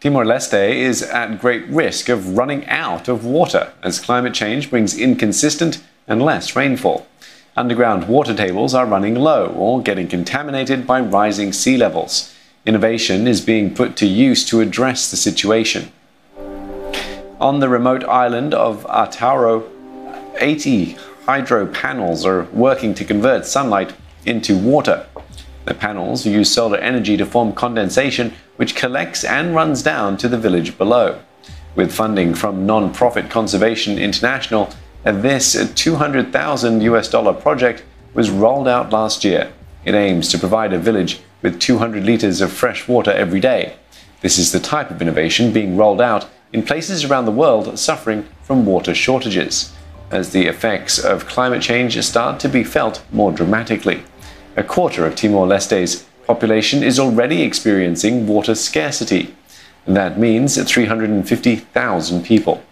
Timor Leste is at great risk of running out of water as climate change brings inconsistent and less rainfall. Underground water tables are running low or getting contaminated by rising sea levels. Innovation is being put to use to address the situation. On the remote island of Atauro, 80 hydro panels are working to convert sunlight into water. The panels use solar energy to form condensation, which collects and runs down to the village below. With funding from non-profit Conservation International, this 200,000 US dollar project was rolled out last year. It aims to provide a village with 200 litres of fresh water every day. This is the type of innovation being rolled out in places around the world suffering from water shortages, as the effects of climate change start to be felt more dramatically. A quarter of Timor Leste's population is already experiencing water scarcity. That means 350,000 people.